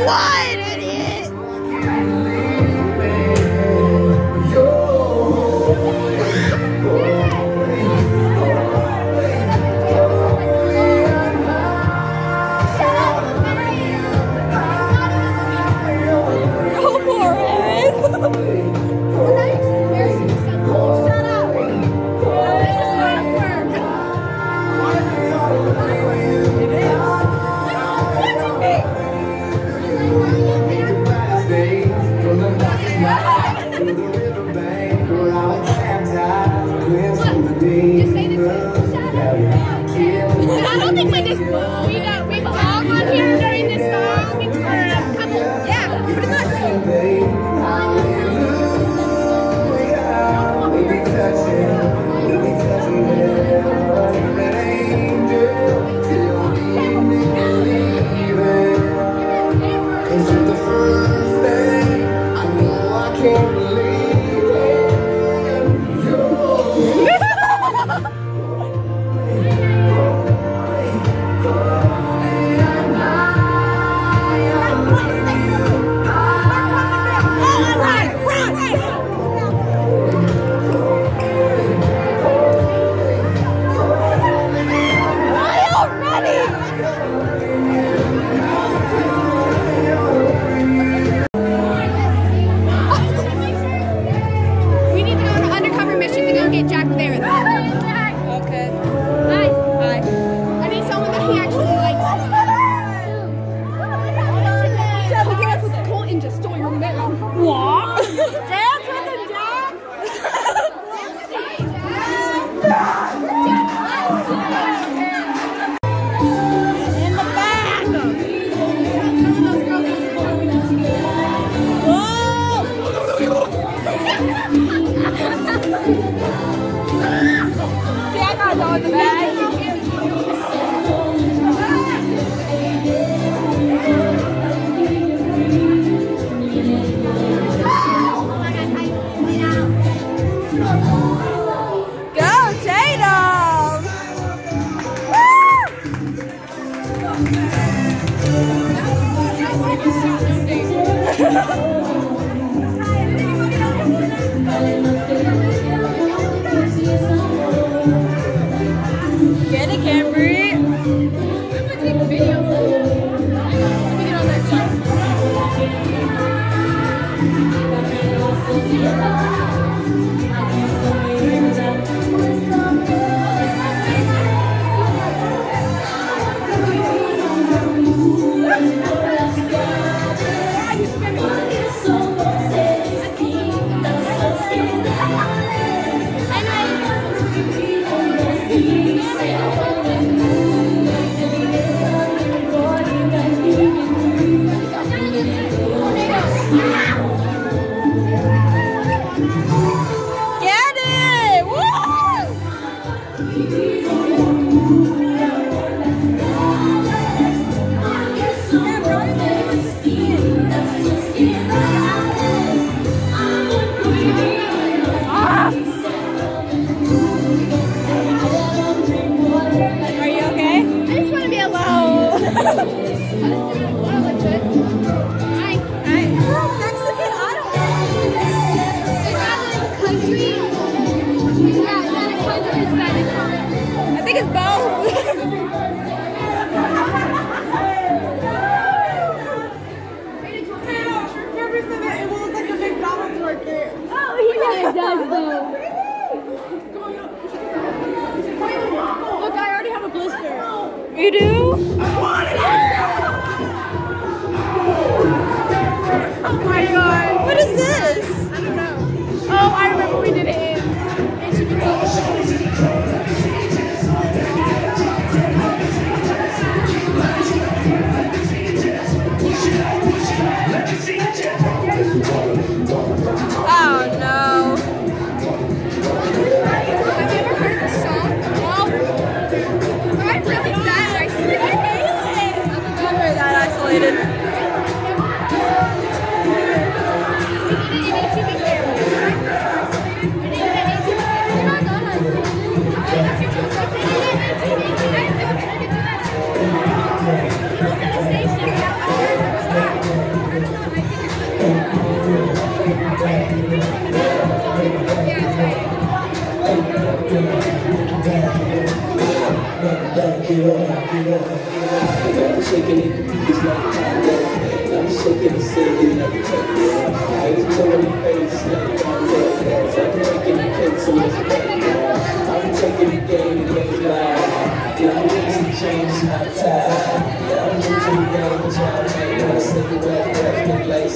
Why? understand that it will like a McDonald's market. Oh, he kind does though. Look, I already have a blister. You do? I'm shaking it, it's like time. I'm shaking it, say it.